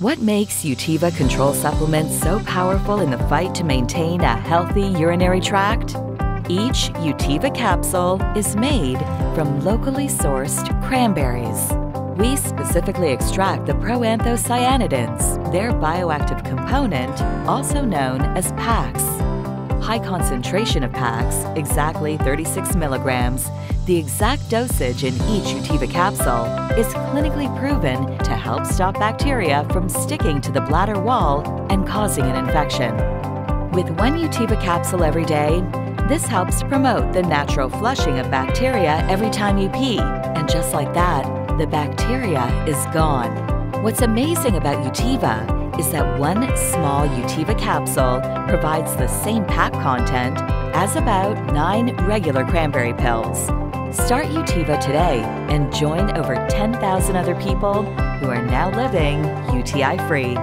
What makes Utiva Control Supplements so powerful in the fight to maintain a healthy urinary tract? Each Utiva capsule is made from locally sourced cranberries. We specifically extract the proanthocyanidins, their bioactive component, also known as PACs. High concentration of PACs, exactly 36 milligrams, the exact dosage in each Utiva capsule, is clinically proven to help stop bacteria from sticking to the bladder wall and causing an infection. With one Utiva capsule every day, this helps promote the natural flushing of bacteria every time you pee, and just like that, the bacteria is gone. What's amazing about Utiva is that one small Utiva capsule provides the same PAC content as about nine regular cranberry pills. Start Utiva today and join over 10,000 other people who are now living UTI free.